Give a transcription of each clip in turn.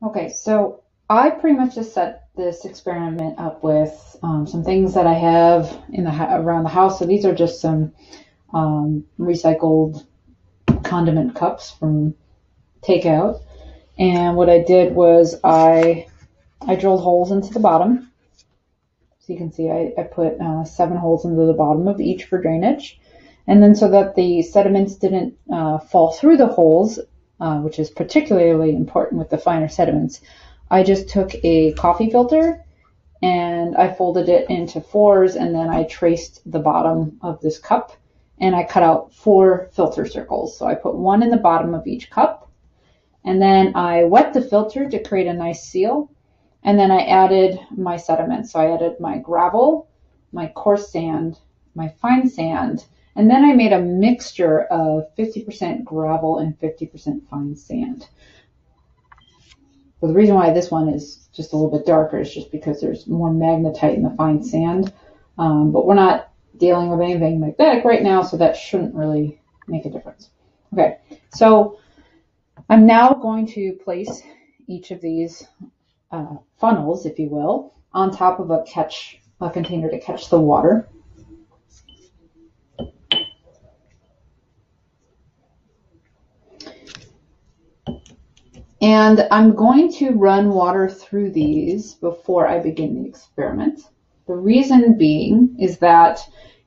Okay, so I pretty much just set this experiment up with um, some things that I have in the around the house. So these are just some um, recycled condiment cups from takeout. And what I did was I I drilled holes into the bottom. So you can see I, I put uh, seven holes into the bottom of each for drainage. And then so that the sediments didn't uh, fall through the holes, uh, which is particularly important with the finer sediments, I just took a coffee filter and I folded it into fours and then I traced the bottom of this cup and I cut out four filter circles. So I put one in the bottom of each cup and then I wet the filter to create a nice seal. And then I added my sediment. So I added my gravel, my coarse sand, my fine sand, and then I made a mixture of 50% gravel and 50% fine sand. So the reason why this one is just a little bit darker is just because there's more magnetite in the fine sand. Um, but we're not dealing with anything magnetic right now, so that shouldn't really make a difference. Okay, so I'm now going to place each of these uh, funnels, if you will, on top of a catch, a container to catch the water. And I'm going to run water through these before I begin the experiment. The reason being is that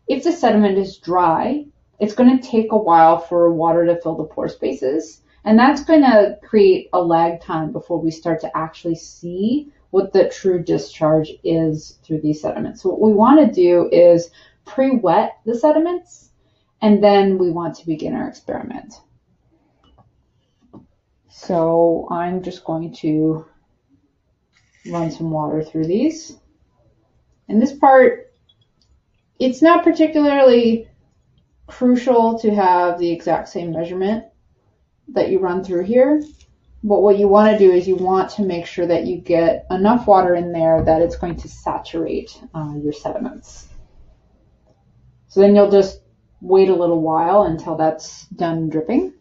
if the sediment is dry, it's going to take a while for water to fill the pore spaces. And that's going to create a lag time before we start to actually see what the true discharge is through these sediments. So what we want to do is pre-wet the sediments and then we want to begin our experiment. So I'm just going to run some water through these. And this part, it's not particularly crucial to have the exact same measurement that you run through here. But what you want to do is you want to make sure that you get enough water in there that it's going to saturate uh, your sediments. So then you'll just wait a little while until that's done dripping.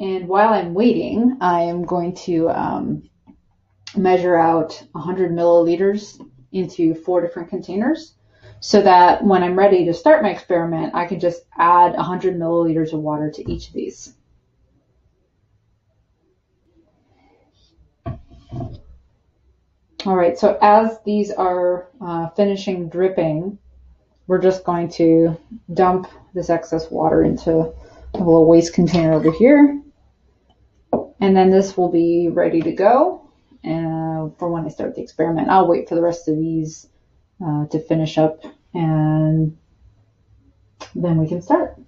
And while I'm waiting, I am going to um, measure out 100 milliliters into four different containers so that when I'm ready to start my experiment, I can just add 100 milliliters of water to each of these. All right, so as these are uh, finishing dripping, we're just going to dump this excess water into a little waste container over here. And then this will be ready to go uh, for when I start the experiment. I'll wait for the rest of these uh, to finish up and then we can start.